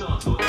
Start